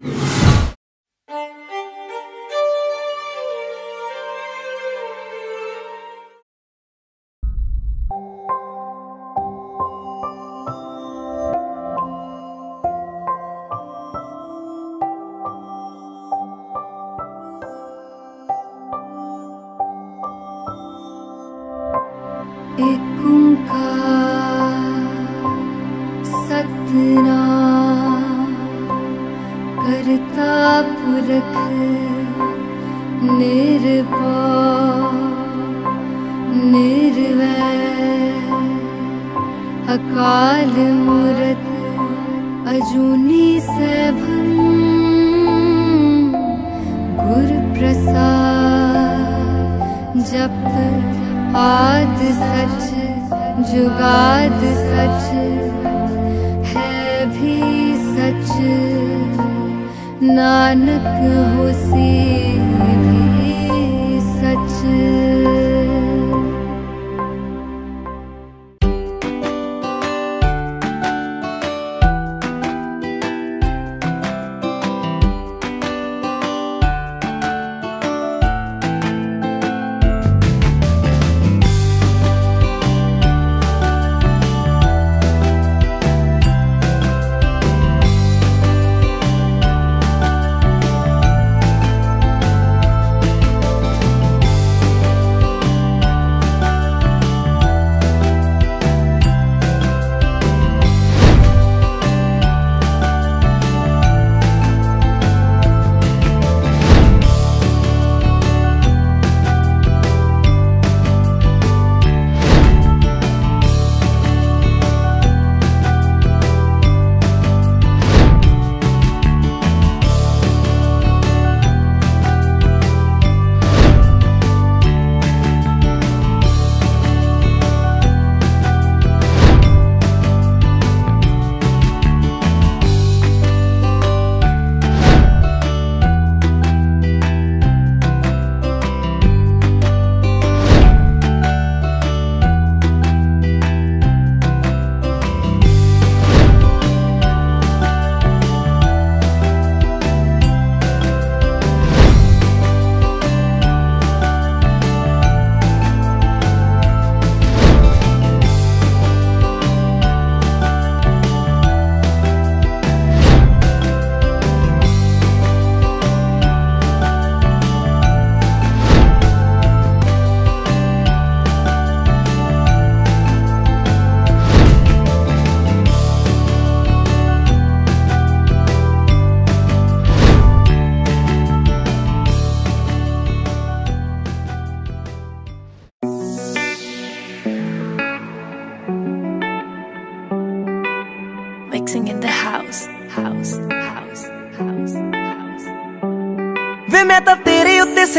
you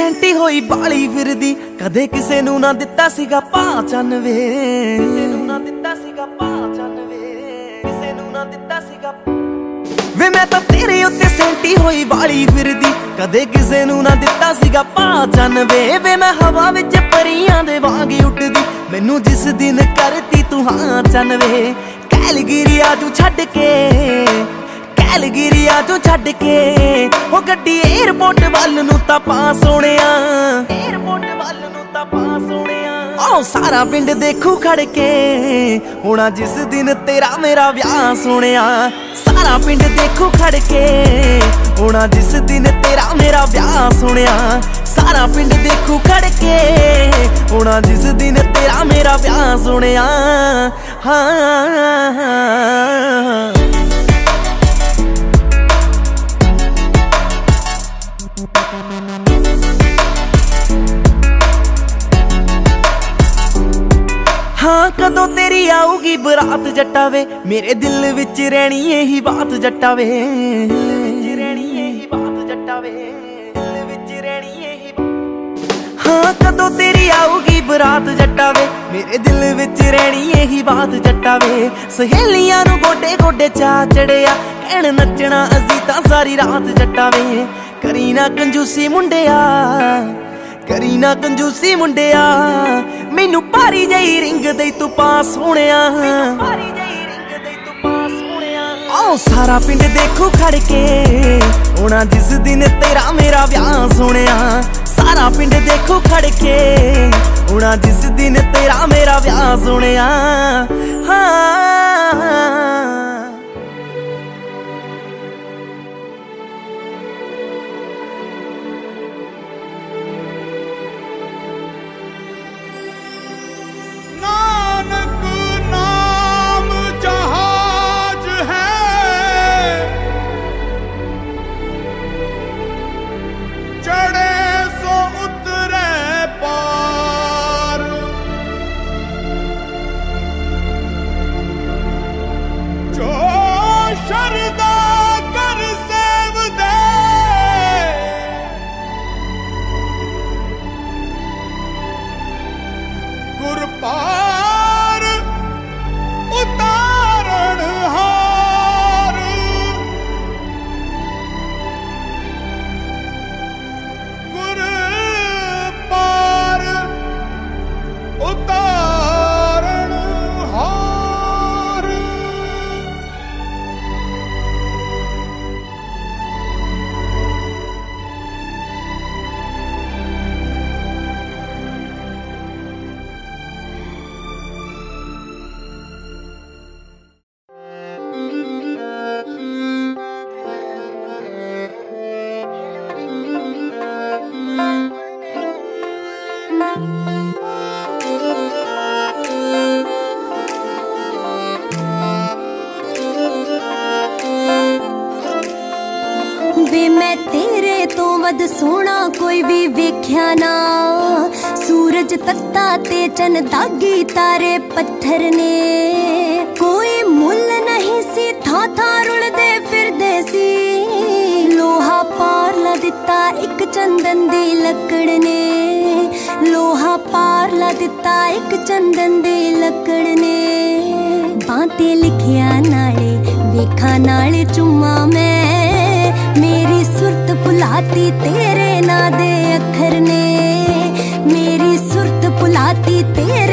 ਸੈਂਟੀ ਹੋਈ ਬਾਲੀ ਫਿਰਦੀ। ਕਦੇ ਕਿਸੇ ਨੂੰ ਨਾ ਦਿੱਤਾ ਸੀਗਾ ਪਾਚਨ ਵੇ। ਕਿਸੇ ਨੂੰ ਨਾ ਦਿੱਤਾ ਸੀਗਾ ਪਾਚਨ ਵੇ। ਕਿਸੇ ਨੂੰ ਨਾ ਦਿੱਤਾ ਸੀਗਾ ਵੇ ਮੈਂ ਤਾਂ ਤੇਰੇ ਉੱਤੇ ਸੈਂਟੀ ਹੋਈ ਬਾਲੀ ਫਿਰਦੀ। ਕਦੇ ਕਿਸੇ ਨੂੰ ਨਾ ਦਿੱਤਾ ਸੀਗਾ ਪਾਚਨ ਵੇ। ਵੇ ਮੈਂ ਹਵਾ ਵਿੱਚ ਪਰੀਆਂ ਦੇ ਵਾਂਗ ਉੱਡਦੀ। ਮੈਨੂੰ ਜਿਸ ਦਿਨ ਕਰਤੀ ਤੂੰ ਹਾਂ ਚੰਨ ਵੇ। ਕੈਲਗਿਰੀਆ ਤੂੰ ਛੱਡ ਕੇ। ਕੈਲਗਰੀਆ ਤੂੰ ਛੱਡ ਕੇ। ਉਹ ਗੱਡੀ 에어ਪੋਰਟ ਵੱਲ ਨੂੰ ਤਾਂ ਪਾ ਸੋਹਣਿਆ। 에어ਪੋਰਟ ਵੱਲ ਨੂੰ ਤਾਂ ਪਾ ਸੋਹਣਿਆ। ਉਹ ਸਾਰਾ ਪਿੰਡ ਦੇਖੂ ਖੜ ਕੇ। ਹੋਣਾ ਜਿਸ ਦਿਨ ਤੇਰਾ ਮੇਰਾ ਵਿਆਹ ਸੋਹਣਿਆ। ਸਾਰਾ ਪਿੰਡ ਦੇਖੂ ਖੜ ਕੇ। ਹੋਣਾ ਜਿਸ ਦਿਨ ਤੇਰਾ ਮੇਰਾ ਵਿਆਹ ਸੋਹਣਿਆ। ਸਾਰਾ ਪਿੰਡ ਦੇਖੂ ਖੜ ਕੇ। ਹੋਣਾ ਜਿਸ ਦਿਨ ਤੇਰਾ ਮੇਰਾ ਵਿਆਹ ਸੋਹਣਿਆ। ਹਾਂ। ਹਾਂ, ਕਦੋਂ ਤੇਰੀ ਆਊਗੀ ਬਰਾਤ ਜੱਟਾਵੇ? ਮੇਰੇ ਦਿਲ ਵਿੱਚ ਰਹਿਣੀ ਇਹੀ ਬਾਤ ਜੱਟਾਵੇ। ਰਹਿਣੀ ਇਹੀ ਬਾਤ ਜੱਟਾਵੇ ਦਿਲ ਵਿੱਚ ਰਹਿਣੀ ਇਹੀ ਹਾਂ, ਕਦੋਂ ਤੇਰੀ ਆਊਗੀ ਬਰਾਤ ਜੱਟਾਵੇ? ਮੇਰੇ ਦਿਲ ਵਿੱਚ ਰਹਿਣੀ ਇਹੀ ਬਾਤ ਜੱਟਾਵੇ। ਸਹੇਲੀਆਂ ਨੂੰ ਗੋਡੇ ਗੋਡੇ ਚਾ ਚੜਿਆ, ਕਹਿਣ ਨੱਚਣਾ ਅਸੀਂ ਤਾਂ ਸਾਰੀ ਰਾਤ ਜੱਟਾਵੇ। ਕਰੀ ਨਾ ਕੰਜੂਸੀ ਮੁੰਡਿਆ। ਕਰੀ ਨਾ ਕੰਜੂਸੀ ਮੁੰਡਿਆ। ਮੈਨੂੰ ਭਾਰੀ ਜਈ ਰਿੰਗ ਦੇ ਤੂੰ ਪਾਸ ਹੋਣਿਆ। ਭਾਰੀ ਆਓ ਸਾਰਾ ਪਿੰਡ ਦੇਖੂ ਖੜ ਕੇ। ਹੋਣਾ ਜਿਸ ਦਿਨ ਤੇਰਾ ਮੇਰਾ ਵਿਆਹ ਸੁਣਿਆ। ਸਾਰਾ ਪਿੰਡ ਦੇਖੋ ਖੜ ਕੇ। ਹੋਣਾ ਜਿਸ ਦਿਨ ਤੇਰਾ ਮੇਰਾ ਵਿਆਹ ਸੁਣਿਆ। ਹਾਂ। ਤੇ ਦਾਗੀ ਤਾਰੇ ਪੱਥਰ ਨੇ। ਕੋਈ ਮੁੱਲ ਨਹੀਂ ਸੀ, ਥਾਂ ਥਾਂ ਰੁਲਦੇ ਫਿਰਦੇ ਸੀ। ਲੋਹਾ ਪਾਰ ਲਾ ਦਿੱਤਾ ਇੱਕ ਚੰਦਨ ਦੀ ਲੱਕੜ ਨੇ। ਲੋਹਾ ਪਾਰ ਲਾ ਦਿੱਤਾ ਇੱਕ ਚੰਦਨ ਦੀ ਲੱਕੜ ਨੇ। ਬਾਤੇ ਲਿਖਿਆ ਨਾਲੇ, ਵੇਖਾਂ ਨਾਲੇ ਚੁੰਮਾ ਮੈਂ। ਮੇਰੀ ਸੁਰਤ ਭੁਲਾਤੀ ਤੇਰੇ ਨਾਂ ਦੇ ਅੱਖਰ ਨੇ। ਭੁਲਾਤੀ ਤੇਰੇ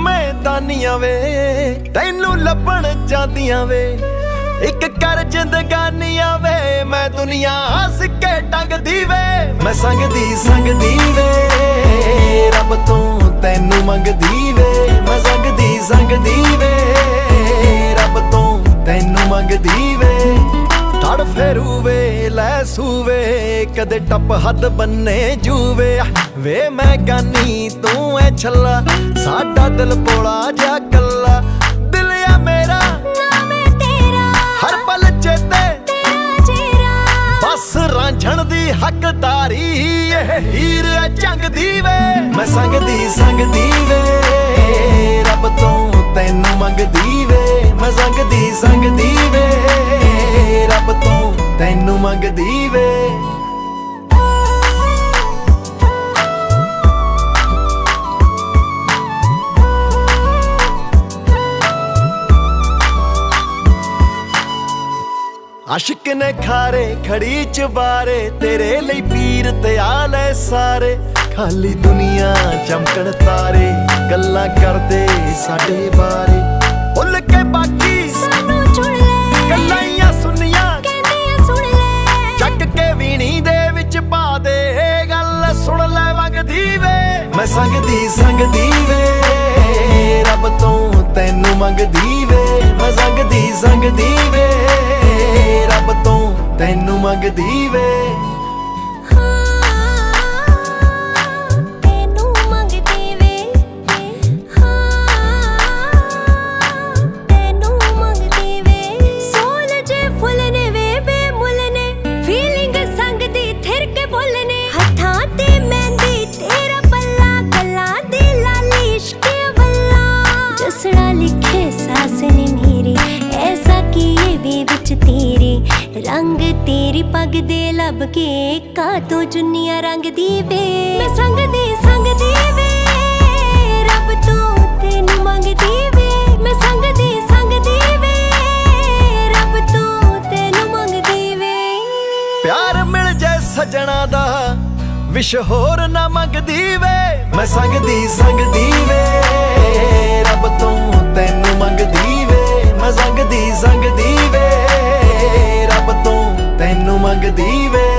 ਅੱਖੀਆਂ ਵੇ, ਤੈਨੂੰ ਲੱਭਣ ਜਾਂਦੀਆਂ ਵੇ। ਇੱਕ ਕਰ ਜਿੰਦਗਾਨੀਆਂ ਵੇ, ਮੈਂ ਦੁਨੀਆ ਹੱਸ ਕੇ ਟੰਗਦੀ ਵੇ। ਮੈਂ ਸੰਗਦੀ ਸੰਗਦੀ ਵੇ, ਰੱਬ ਤੋਂ ਤੈਨੂੰ ਮੰਗਦੀ ਵੇ। ਮੈਂ ਸੰਗਦੀ ਸੰਗਦੀ ਵੇ, ਰੱਬ ਤੋਂ ਤੈਨੂੰ ਮੰਗਦੀ ਵੇ। ਤੜ ਫੇਰੂ ਵੇ ਲੈ ਸੂਵੇ ਕਦੇ ਟੱਪ ਹੱਦ ਬੰਨੇ ਜੂਵੇ। ਵੇ ਮੈਂ ਗਾਨੀ ਤੂੰ ਐ ਛੱਲਾ ਸਾਡਾ ਦਿਲ ਪੋਲਾ ਜਾ ਕੱਲਾ। ਦਿਲ ਆ ਮੇਰਾ ਨਾਮ ਹੈ ਤੇਰਾ। ਹਰ ਪਲ ਚੇਤੇ। ਤੇਰਾ ਚਿਹਰਾ। ਬਸ ਰਾਂਝਣ ਦੀ ਹੱਕਦਾਰੀ ਇਹ ਹੀਰ ਐ ਜੰਗ ਦੀ ਵੇ। ਮੈਂ ਸੰਗਦੀ ਸੰਗਦੀ ਵੇ ਰੱਬ ਤੋਂ ਤੈਨੂੰ ਮੰਗਦੀ ਵੇ, ਮੈਂ ਸੰਗਦੀ ਸੰਗਦੀ ਵੇ। ਰੱਬ ਤੋਂ ਤੈਨੂੰ ਮੰਗਦੀ ਵੇ। ਆਸ਼ਿਕ ਨੇ ਖਾਰੇ ਖੜੀ ਚ ਬਾਰੇ, ਤੇਰੇ ਲਈ ਪੀਰ ਤੇ ਆ ਸਾਰੇ। ਖਾਲੀ ਦੁਨੀਆ ਚਮਕਣ ਤਾਰੇ ਗੱਲਾਂ ਕਰਦੇ ਸਾਡੇ ਬਾਰੇ। ਭੁੱਲ ਕੇ ਬਾਕੀ ਸਾਨੂੰ ਚੁਣ ਲੈ। ਗੱਲਾਂ ਆ ਸੁਣੀਆਂ। ਕਹਿੰਦੇ ਆ ਸੁਣ ਲੈ। ਚੱਕ ਕੇ ਵੀਣੀ ਦੇ ਵਿੱਚ ਪਾ ਦੇ ਗੱਲ। ਸੁਣ ਲੈ ਵਗਦੀ ਵੇ ਮੈਂ ਸੰਗਦੀ ਸੰਗਦੀ ਵੇ। ਰੱਬ ਤੋਂ ਤੈਨੂੰ ਮੰਗਦੀ ਵੇ। ਮੈਂ ਸੰਗਦੀ ਸੰਗਦੀ ਵੇ। ਰੱਬ ਤੋਂ ਤੈਨੂੰ ਮੰਗਦੀ ਵੇ। ਪੱਗ ਦੇ ਲੱਭ ਕੇ ਕਾ ਤੋਂ ਜੁਨੀਆਂ ਰੰਗ ਦੀ ਵੇ। ਮੈਂ ਸੰਗ ਦੀ ਸੰਗ ਦੀ ਵੇ, ਰੱਬ ਤੋਂ ਤੈਨੂੰ ਮੰਗਦੀ ਵੇ। ਮੈਂ ਸੰਗ ਦੀ ਸੰਗ ਦੀ ਵੇ, ਰੱਬ ਤੋਂ ਤੈਨੂੰ ਮੰਗਦੀ ਵੇ। ਪਿਆਰ ਮਿਲ ਜੇ ਸਜਣਾ ਦਾ, ਵਿਸ਼ ਹੋਰ ਨਾ ਮੰਗਦੀ ਵੇ। ਮੈਂ ਸੰਗ ਸੰਗਦੀ ਸੰਗਦੀ ਵੇ, ਰੱਬ ਤੋਂ ਤੈਨੂੰ ਮੰਗਦੀ ਵੇ। ਮੈਂ ਸੰਗਦੀ ਸੰਗਦੀ ਵੇ, ਰੱਬ ਤੋਂ ਤੈਨੂੰ ਮੰਗਦੀ ਵੇ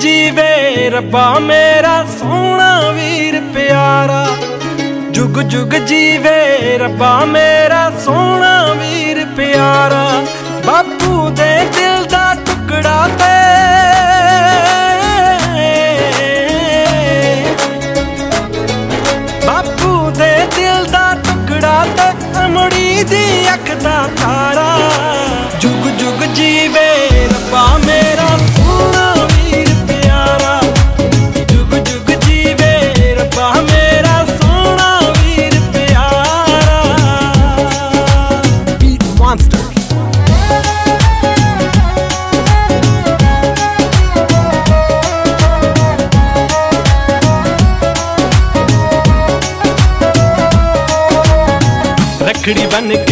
ਜੀਵੇ ਰੱਬਾ ਮੇਰਾ ਸੋਹਣਾ ਵੀਰ ਪਿਆਰਾ। ਜੁਗ ਜੁਗ ਜੀਵੇ ਰੱਬਾ ਮੇਰਾ ਸੋਹਣਾ ਵੀਰ ਪਿਆਰਾ। ਬਾਪੂ ਦੇ ਦਿਲ ਦਾ ਟੁਕੜਾ ਤੇ मन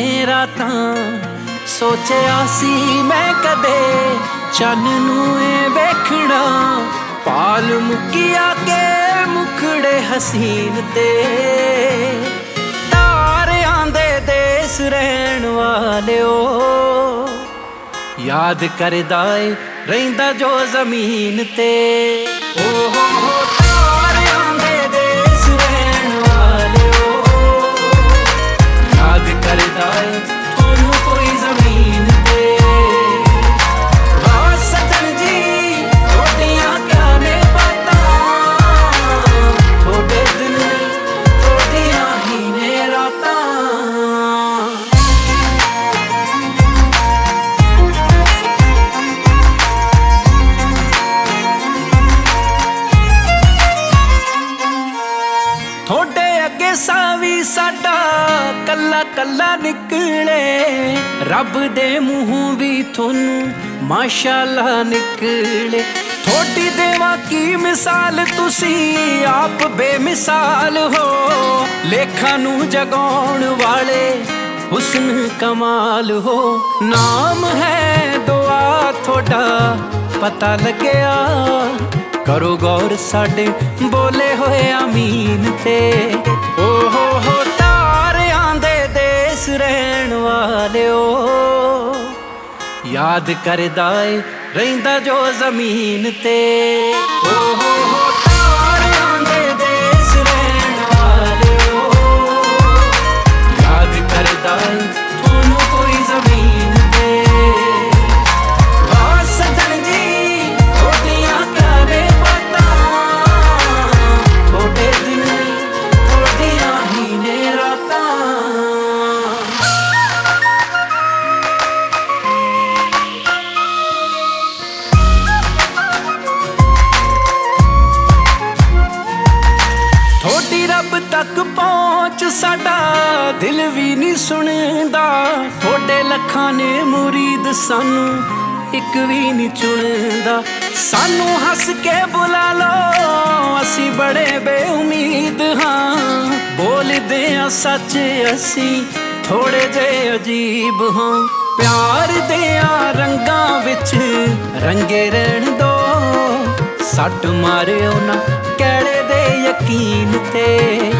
ਮੇਰਾ ਤਾਂ ਸੋਚਿਆ ਸੀ ਮੈਂ ਕਦੇ ਚੰਨ ਨੂੰ ਏ ਵੇਖਣਾ। ਪਾਲ ਮੁਕੀਆ ਕੇ ਮੁਖੜੇ ਹਸੀਨ ਤੇ। ਤਾਰਿਆਂ ਦੇ ਦੇਸ ਰਹਿਣ ਵਾਲਿਓ। ਯਾਦ ਕਰਦਾ ਏ, ਰਹਿੰਦਾ ਜੋ ਜ਼ਮੀਨ ਤੇ। ਓ ਕਰਦਾ ਰੱਬ ਦੇ ਮੂੰਹੋਂ ਵੀ ਤੁਹਾਨੂੰ ਮਾਸ਼ਾਅੱਲਾ ਨਿਕਲੇ। ਥੋੜੀ ਦੇਵਾ ਕੀ ਮਿਸਾਲ, ਤੁਸੀਂ ਆਪ ਬੇਮਿਸਾਲ ਹੋ। ਲੇਖਾਂ ਨੂੰ ਜਗਾਉਣ ਵਾਲੇ ਹੁਸਨ ਕਮਾਲ ਹੋ। ਨਾਮ ਹੈ ਦੁਆ ਤੁਹਾਡਾ, ਪਤਾ ਲੱਗਿਆ। ਕਰੋ ਗੌਰ ਸਾਡੇ ਬੋਲੇ ਹੋਏ ਆਮੀਨ ਤੇ। ਓ ਹੋ ਹੋ ਵਾਲਿਓ ਯਾਦ ਕਰਦਾ ਏ ਰਹਿੰਦਾ ਜੋ ਜ਼ਮੀਨ ਤੇ। ਓ ਕੇ ਬੁਲਾ ਲਓ। ਅਸੀਂ ਬੜੇ ਬੇਉਮੀਦ ਹਾਂ। ਬੋਲਦੇ ਆ ਸੱਚ ਅਸੀਂ ਥੋੜੇ ਜੇ ਅਜੀਬ ਹਾਂ। ਪਿਆਰ ਦੇ ਆ ਰੰਗਾਂ ਵਿੱਚ ਰੰਗੇ ਰਹਿਣ ਦੋ। ਸੱਟ ਮਾਰਿਓ ਨਾ ਕਿਹੜੇ ਦੇ ਯਕੀਨ ਤੇ।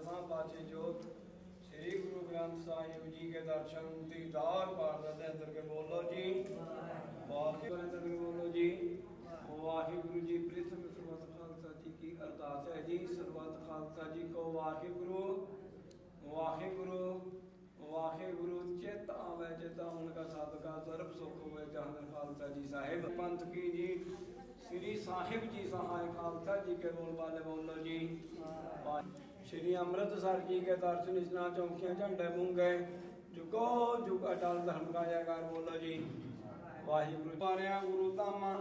ਦਸਾਂ ਪਾਚੇ ਜੋਤ ਸ੍ਰੀ ਗੁਰੂ ਗ੍ਰੰਥ ਸਾਹਿਬ ਜੀ ਕੇ ਦਰਸ਼ਨ ਦੀਦਾਰ ਭਾਰਤ ਦੇ ਅੰਦਰ ਕੇ ਬੋਲੋ ਜੀ। ਵਾਹਿਗੁਰੂ ਅੰਦਰ ਕੇ ਬੋਲੋ ਜੀ। ਵਾਹਿਗੁਰੂ ਜੀ ਪ੍ਰਿਥਵੀ ਸਰਬਤ ਖਾਲਸਾ ਜੀ ਕੀ ਅਰਦਾਸ ਹੈ ਜੀ। ਸਰਬਤ ਖਾਲਸਾ ਜੀ ਕੋ ਵਾਹਿਗੁਰੂ। ਵਾਹਿਗੁਰੂ ਵਾਹਿਗੁਰੂ, ਚਿਤ ਆਵੇ, ਚਿਤ ਹੁਣ ਕਾ ਸਦਕਾ, ਸਰਬ ਸੁਖ ਹੋਵੇ ਜਹਾਨ ਖਾਲਸਾ ਜੀ ਸਾਹਿਬ। ਪੰਥ ਕੀ ਜੀ, ਸ੍ਰੀ ਸਾਹਿਬ ਜੀ ਸਹਾਇ ਖਾਲਸਾ ਜੀ ਕੇ ਬੋਲ ਵਾਲੇ ਬੋਲੋ ਜੀ। ਸ੍ਰੀ ਅੰਮ੍ਰਿਤਸਰ ਜੀ ਕੇ ਦਰਸ਼ਨ ਇਸਨਾ ਚੌਂਕੀਆਂ ਝੰਡੇ ਮੂੰਗੇ। ਜੁਗੋ ਜੁਗ ਅਟਲ ਧਰਮ ਕਾ ਬੋਲੋ ਜੀ। ਵਾਹਿਗੁਰੂ ਪਾਰਿਆ ਗੁਰੂ ਧਾਮਾ,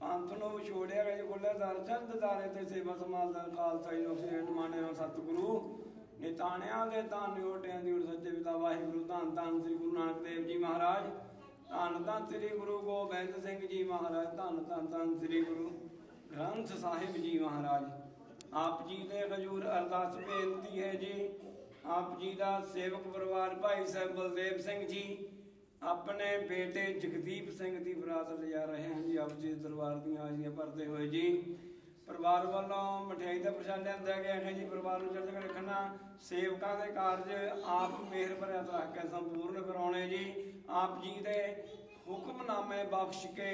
ਪੰਥ ਨੂੰ ਵਿਛੋੜਿਆ ਗਏ ਖੁੱਲੇ ਦਰਸ਼ਨ, ਦਿਦਾਰੇ ਤੇ ਸੇਵਾ ਸਮਾਲ ਦਾ ਖਾਲਸਾ ਜੀ ਨੂੰ ਸੇਠ ਮਾਣਿਆ ਸਤਿਗੁਰੂ। ਨਿਤਾਣਿਆਂ ਦੇ ਧੰਨ ਓਟਿਆਂ ਦੀ ਸੱਚੇ ਪਿਤਾ ਵਾਹਿਗੁਰੂ, ਧੰਨ ਧੰਨ ਸ੍ਰੀ ਗੁਰੂ ਨਾਨਕ ਦੇਵ ਜੀ ਮਹਾਰਾਜ। ਧੰਨ ਧੰਨ ਸ੍ਰੀ ਗੁਰੂ ਗੋਬਿੰਦ ਸਿੰਘ ਜੀ ਮਹਾਰਾਜ, ਧੰਨ ਧੰਨ ਧੰਨ ਸ੍ਰੀ ਗੁਰੂ ਗ੍ਰੰਥ ਸਾਹਿਬ ਜੀ ਮਹਾਰਾਜ। ਆਪ ਜੀ ਦੇ ਹਜੂਰ ਅਰਦਾਸ ਬੇਨਤੀ ਹੈ ਜੀ। ਆਪ ਜੀ ਦਾ ਸੇਵਕ ਪਰਿਵਾਰ ਭਾਈ ਸਾਹਿਬ ਬਲਦੇਵ ਸਿੰਘ ਜੀ, ਆਪਣੇ ਬੇਟੇ ਜਗਦੀਪ ਸਿੰਘ ਦੀ ਬਰਾਤ ਲਿਜਾ ਰਹੇ ਹਨ ਜੀ, ਆਪ ਜੀ ਦੇ ਦਰਬਾਰ ਦੀਆਂ ਹਾਜ਼ਰੀਆਂ ਭਰਦੇ ਹੋਏ ਜੀ। ਪਰਿਵਾਰ ਵੱਲੋਂ ਮਠਿਆਈ ਦਾ ਪ੍ਰਸ਼ਾਦ ਲਿਆਂਦਾ ਗਿਆ ਹੈ ਜੀ, ਪਰਿਵਾਰ ਨੂੰ ਚੜ੍ਹਦੇ ਕਲਾ ਰੱਖਣਾ, ਸੇਵਕਾਂ ਦੇ ਕਾਰਜ ਆਪ ਮਿਹਰ ਭਰਿਆ ਰੱਖ ਕੇ ਸੰਪੂਰਨ ਕਰਾਉਣੇ ਜੀ। ਆਪ ਜੀ ਦੇ ਹੁਕਮਨਾਮੇ ਬਖਸ਼ ਕੇ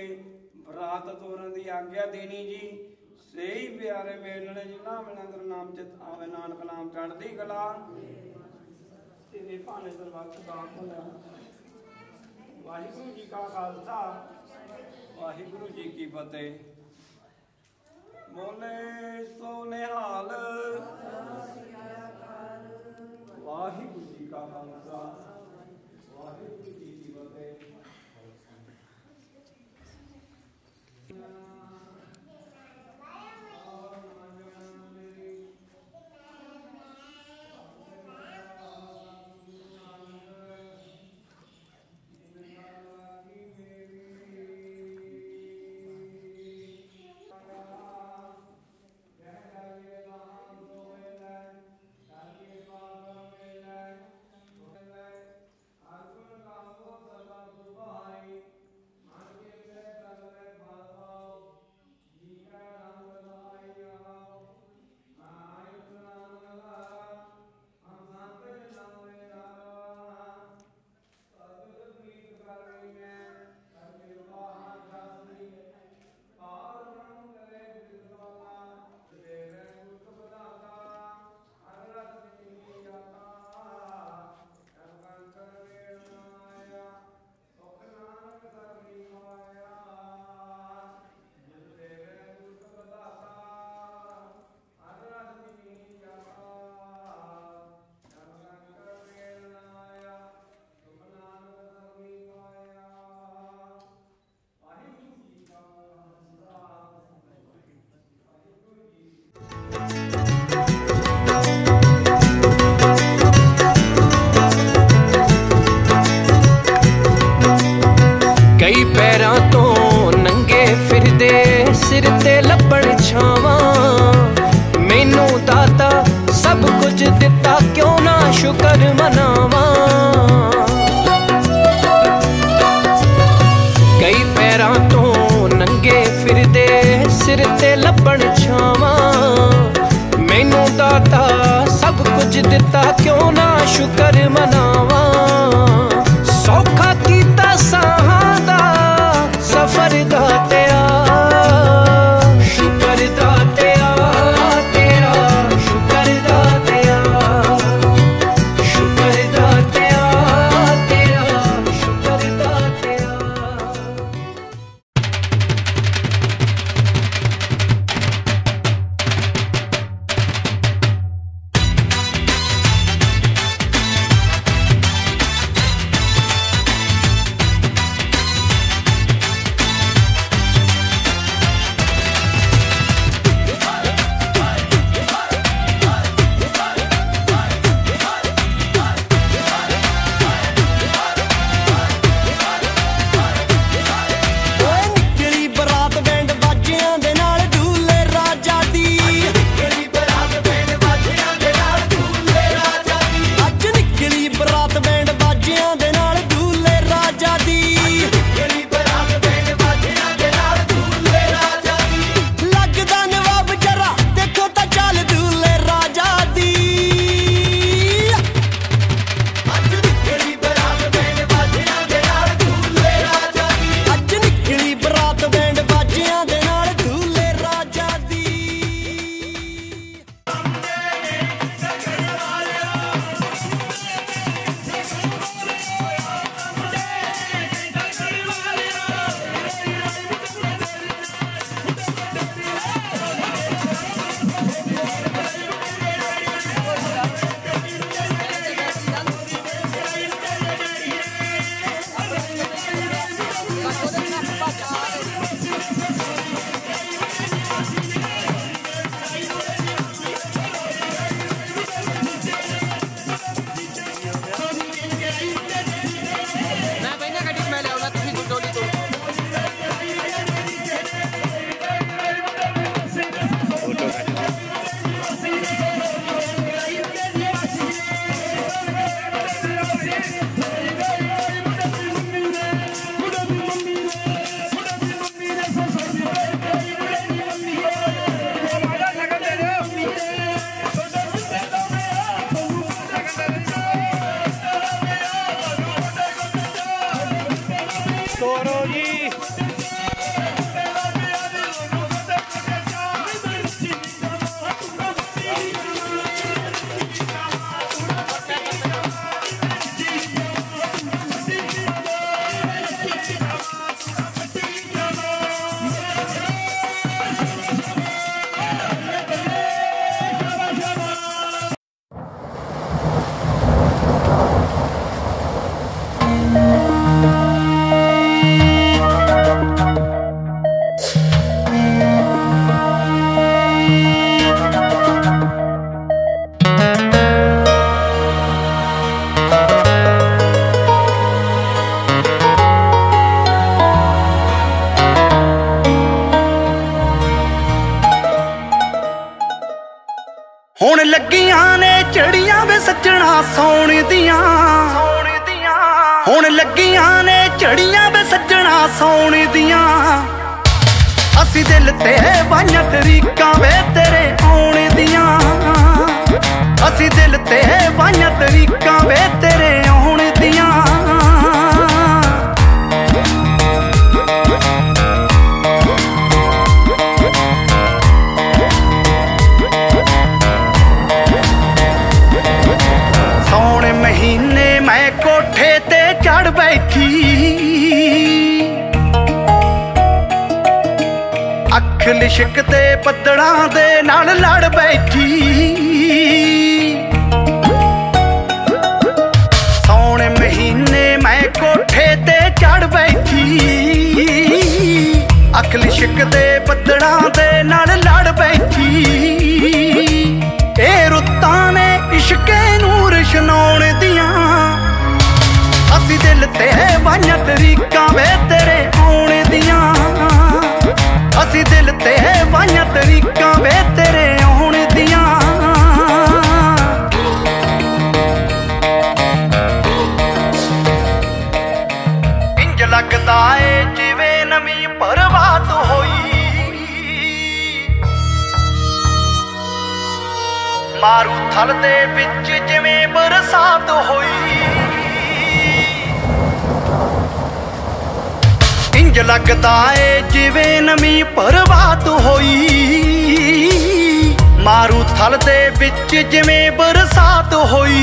ਬਰਾਤ ਤੋਰਨ ਦੀ ਆਗਿਆ ਦੇਣੀ ਜੀ। ਸਹੀ ਪਿਆਰੇ ਮੇਲਣੇ ਜਿਨ੍ਹਾਂ ਮਿਲੰਦਰ ਨਾਮ ਚਿਤ ਆਵੇ, ਨਾਨਕ ਨਾਮ ਚੜ੍ਹਦੀ ਕਲਾ। ਤੇਰੇ ਭਾਣੇ ਦਰਬਾਰ ਦਾ ਹੋਣਾ ਵਾਹਿਗੁਰੂ ਜੀ ਕਾ ਖਾਲਸਾ। ਵਾਹਿਗੁਰੂ ਜੀ ਕੀ ਫਤਿਹ। ਬੋਲੇ ਸੋ ਨਿਹਾਲ ਵਾਹਿਗੁਰੂ ਜੀ ਕਾ ਖਾਲਸਾ। ਵਾਹਿਗੁਰੂ ਜੀ ਲੱਭਣ ਸੱਜਣਾ ਸੌਣ ਦੀਆਂ। ਸੌਣ ਦੀਆਂ। ਹੁਣ ਲੱਗੀਆਂ ਨੇ ਚੜੀਆਂ ਵੇ ਸੱਜਣਾ ਸੌਣ ਦੀਆਂ। ਅਸੀਂ ਦਿਲ ਤੇ ਵਾਈਆਂ ਤਰੀਕਾਂ ਵੇ ਤੇਰੇ ਆਉਣ ਦੀਆਂ। ਅਸੀਂ ਦਿਲ ਤੇ ਵਾਈਆਂ ਤਰੀਕਾਂ ਵੇ ਤੇਰੇ ਆਉਣ ਦੀਆਂ। ਅੱਖ ਲਿਸ਼ਕ ਤੇ ਬੱਦੜਾਂ ਦੇ ਨਾਲ ਲੜ ਬੈਠੀ। ਸੌਣ ਮਹੀਨੇ ਮੈਂ ਕੋਠੇ ਤੇ ਚੜ ਬੈਠੀ। ਅੱਖ ਲਿਸ਼ਕ ਤੇ ਬੱਦੜਾਂ ਦੇ ਨਾਲ ਲੜ ਬੈਠੀ। ਇਹ ਰੁੱਤਾਂ ਨੇ ਇਸ਼ਕੇ ਨੂੰ ਰਸ਼ਨਾਉਣ ਦੀਆਂ। ਅਸੀਂ ਦਿਲ ਤੇ ਵਾਈਆਂ ਤਰੀਕਾਂ ਵੇ ਤੇਰੇ ਆਉਣ ਦੀਆਂ। ਅਸੀਂ ਦਿਲ ਤੇ ਵਾਈਆਂ ਤਰੀਕਾਂ ਵੇ ਤੇਰੇ ਆਉਣ ਦੀਆਂ। ਇੰਜ ਲੱਗਦਾ ਏ ਜਿਵੇਂ ਨਵੀਂ ਪਰਵਾਤ ਹੋਈ। ਮਾਰੂ ਥਲ ਦੇ ਵਿੱਚ ਜਿਵੇਂ ਬਰਸਾਤ ਹੋਈ। ਇੰਜ ਲੱਗਦਾ ਏ ਜਿਵੇਂ ਨਵੀਂ ਪਰਵਾਤ ਹੋਈ। ਮਾਰੂ ਥਲ ਦੇ ਵਿੱਚ ਜਿਵੇਂ ਬਰਸਾਤ ਹੋਈ।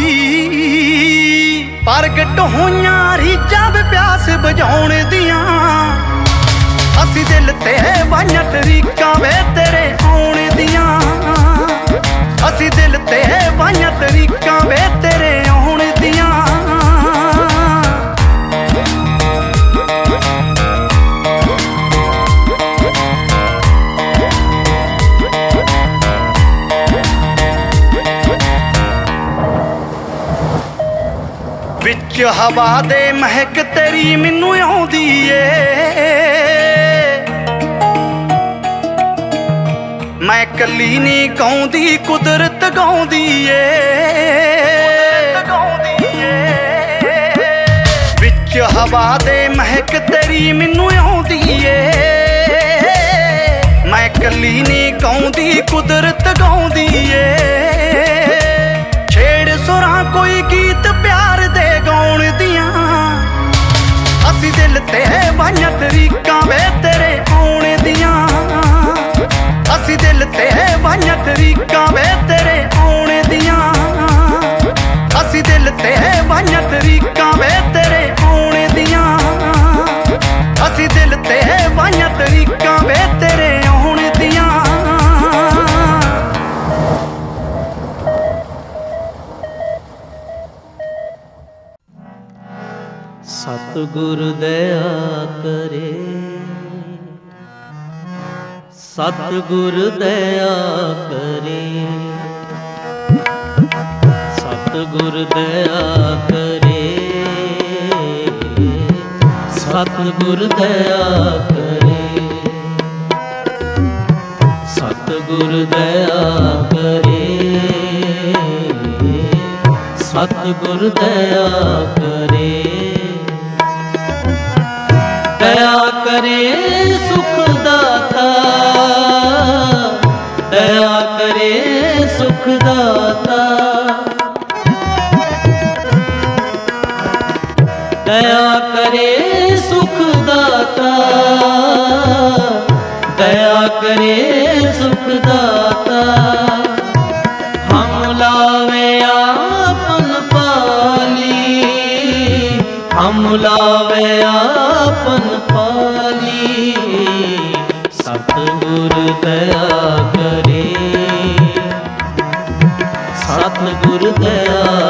ਪ੍ਰਗਟ ਹੋਈਆਂ ਰੀਜਾਂ ਵੀ ਪਿਆਸ ਬੁਝਾਉਣ ਦੀਆਂ। ਅਸੀਂ ਦਿਲ ਤੇ ਵਾਈਆਂ ਤਰੀਕਾਂ ਹਵਾ ਦੇ ਮਹਿਕ ਤੇਰੀ ਮੈਨੂੰ ਆਉਂਦੀ ਏ। ਮੈਂ ਕੱਲੀ ਨਹੀਂ ਗਾਉਂਦੀ, ਕੁਦਰਤ ਗਾਉਂਦੀ ਏ। ਵਿੱਚ ਹਵਾ ਦੇ ਮਹਿਕ ਤੇਰੀ ਮੈਨੂੰ ਆਉਂਦੀ ਏ। ਮੈਂ ਕੱਲੀ ਨਹੀਂ ਗਾਉਂਦੀ, ਕੁਦਰਤ ਗਾਉਂਦੀ ਏ। ਦਿਲ ਤੇ ਵਾਈਆਂ ਤਰੀਕਾਂ ਵੇ ਤੇਰੇ ਆਉਣ ਦੀਆਂ। ਅਸੀਂ ਦਿਲ ਤੇ ਵਾਈਆਂ ਤਰੀਕਾਂ ਵੇ ਤੇਰੇ ਆਉਣ ਦੀਆਂ। ਅਸੀਂ ਦਿਲ ਤੇ ਵਾਈਆਂ ਤਰੀਕਾਂ ਵੇ ਤੇਰੇ ਆਉਣ ਦੀਆਂ। ਅਸੀਂ ਦਿਲ ਤੇ ਵਾਈਆਂ ਤਰੀਕਾਂ ਵੇ ਤੇਰੇ ਸਤਿਗੁਰ ਦਇਆ ਕਰੇ। ਸਤਿਗੁਰ ਦਇਆ ਕਰੇ। ਸਤਿਗੁਰ ਦਇਆ ਕਰੇ। ਸਤਿਗੁਰ ਦਇਆ ਕਰੇ। ਸਤਿਗੁਰ ਦਇਆ ਕਰੇ। ਸਤ ਸਤਿਗੁਰ ਦਇਆ ਕਰੇ। ਦਇਆ ਕਰੇ ਸੁਖ ਦਾਤਾ। ਦਇਆ ਕਰੇ ਸੁਖ ਦਾਤਾ। ਦਇਆ ਕਰੇ ਸੁਖ ਦਾਤਾ। ਦਇਆ ਕਰੇ ਸੁਖ ਦਾਤਾ। ਹਮ ਲਾਵੇ ਆਪਨ ਹਮ ਆਪਨ ਪਾਲੀ। ਸਤਿਗੁਰ ਦਇਆ ਕਰੇ। ਸਤਿਗੁਰ ਦਇਆ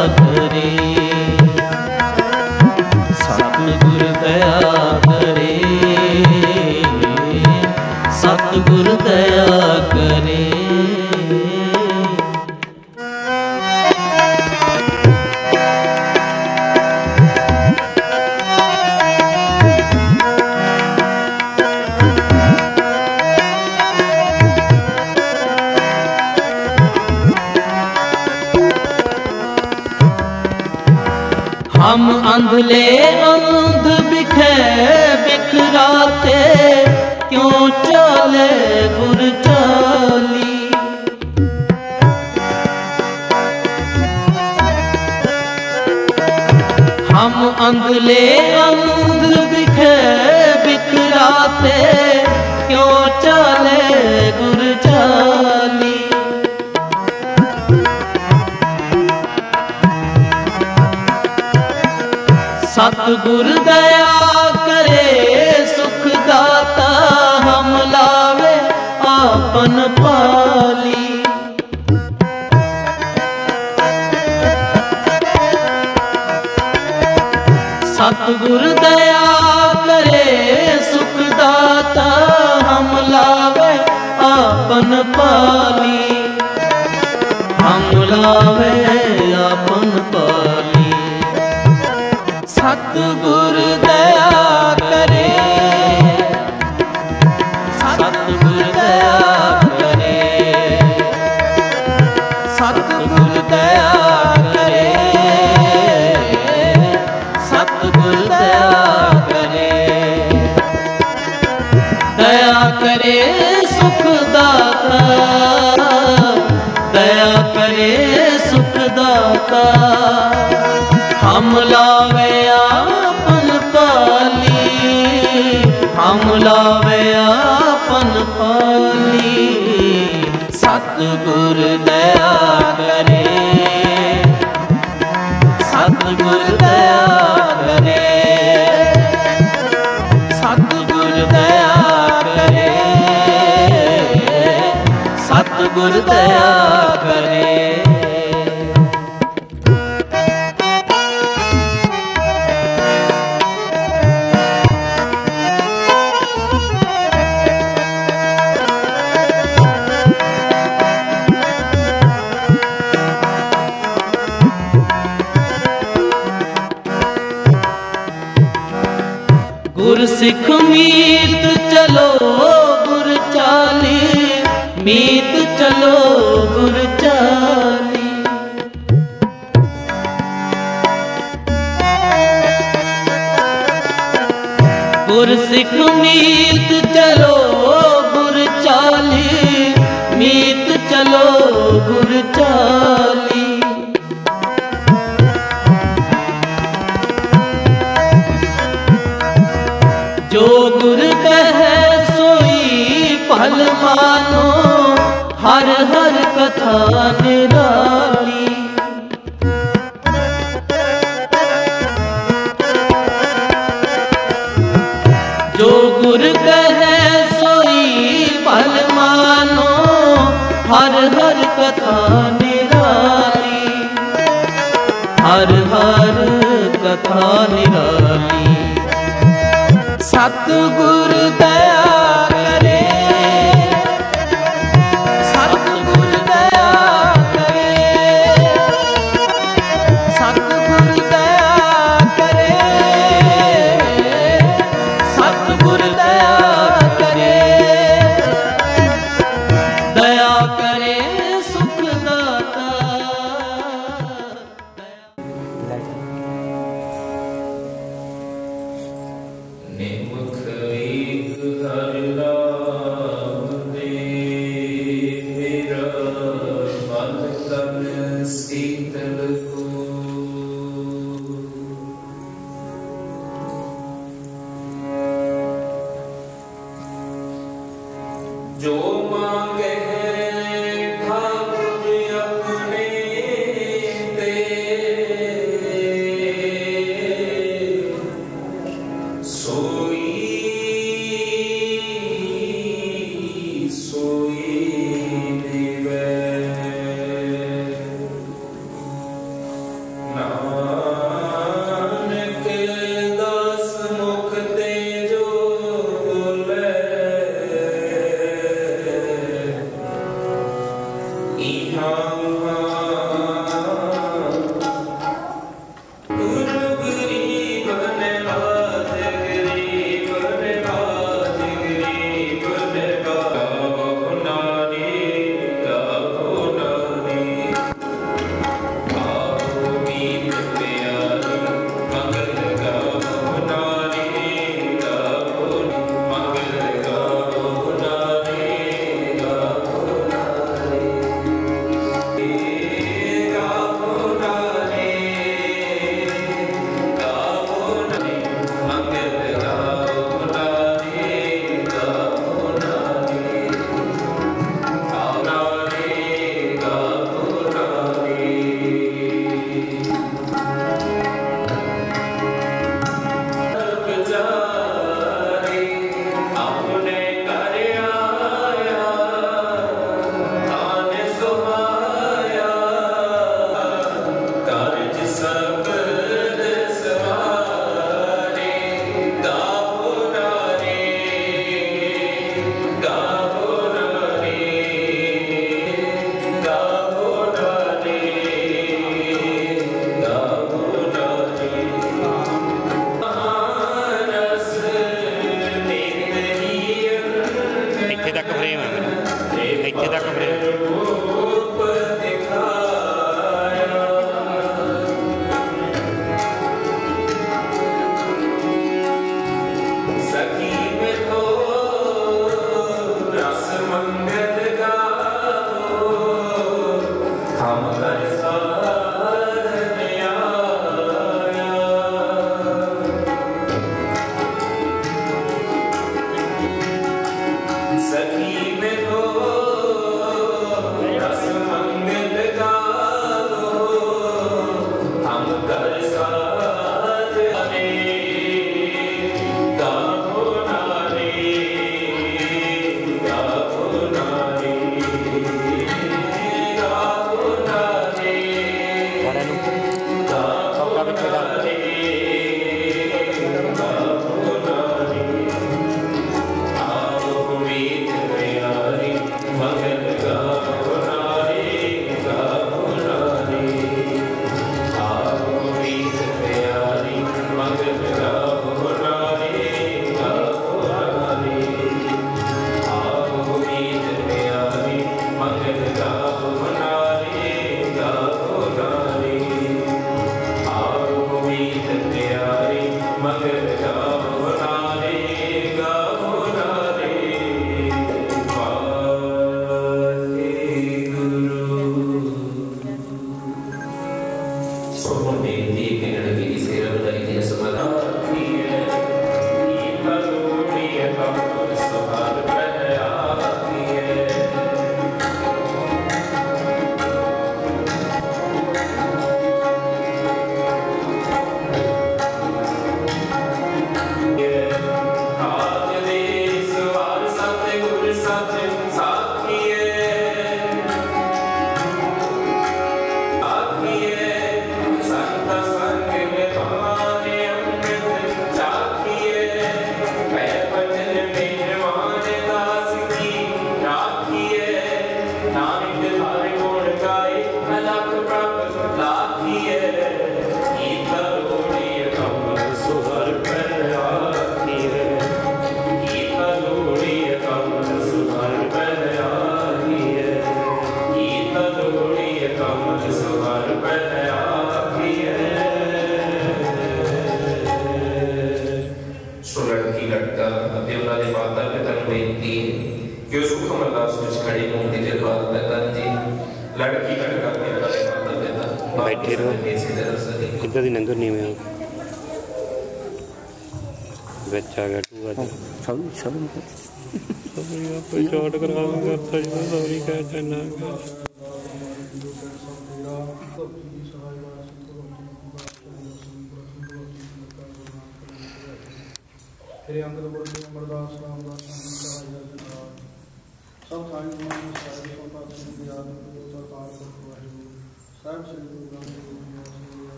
ਦਇਆ ਕਰੇ, ਸੁਖ ਦਾਤਾ ਹਮ ਲਾਵੇ, ਆਪਨ ਪਾਲੀ। ਸਤਿਗੁਰ ਦਇਆ ਕਰੇ, ਸੁਖ ਦਾਤਾ ਹਮ ਲਾਵੇ, ਆਪਨ ਪਾਲੀ। ਹਮ ਲਾਵੇ, ਆਪਨ ਪਾਲੀ। ਸਤਿਗੁਰ ਹਮ ਲਾਵੇ ਆਪਨ ਪਾਲੀ, ਹਮ ਲਾਵੇ ਆਪਨ ਪਾਲੀ। ਸਤਿਗੁਰ ਦਇਆ ਕਰੇ, ਸਤਿਗੁਰ ਦਇਆ ਕਰੇ। ਸਤਿਗੁਰ ਦਇਆ ਕਰੇ, ਸਤਿਗੁਰ ਦਇਆ ਕਰੇ। Me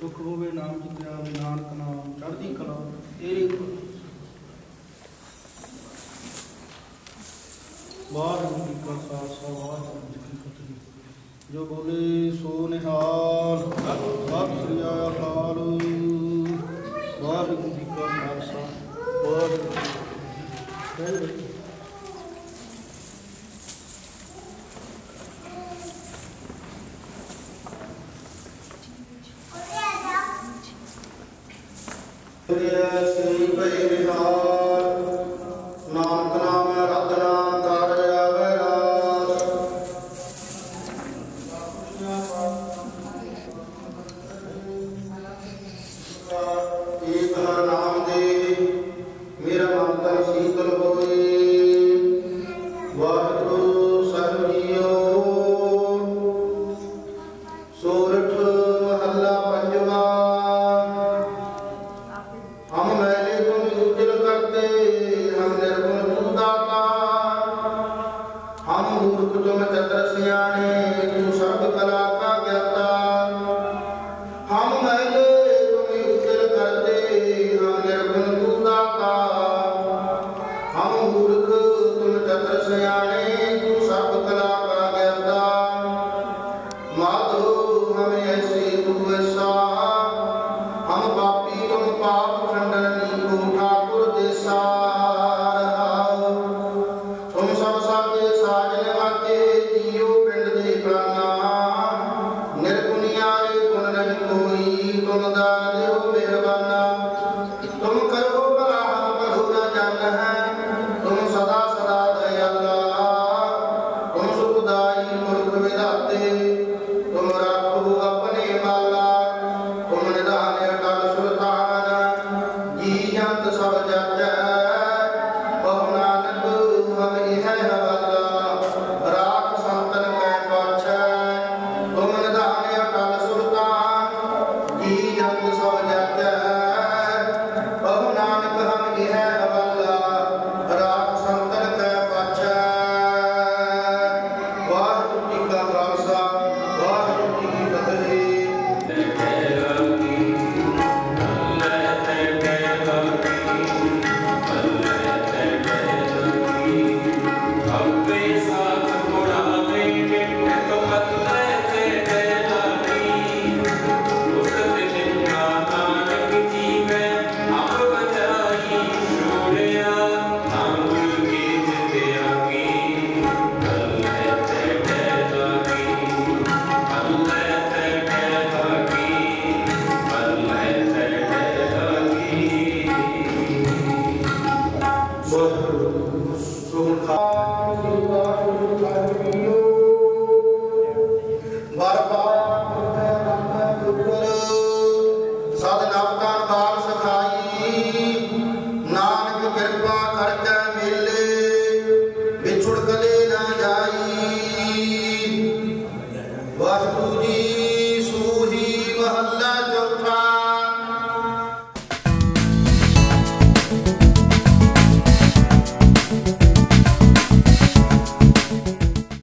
ਸੁਖ ਹੋਵੇ ਨਾਮ ਜਪਿਆ ਨਾਨਕ ਨਾਮ, ਚੜ੍ਹਦੀ ਕਲਾ, ਤੇਰੀ ਵਾਹਿਗੁਰੂ ਜੀ ਕਾ ਖਾਲਸਾ, ਵਾਹਿਗੁਰੂ ਜੀ ਕੀ ਫਤਿਹ। ਜੋ ਬੋਲੇ, ਸੋ ਨਿਹਾਲ। ਸਤਿ ਸ੍ਰੀ ਅਕਾਲ। ਵਾਹਿਗੁਰੂ ਜੀ ਕਾ ਖਾਲਸਾ, ਵਾਹਿਗੁਰੂ Yes.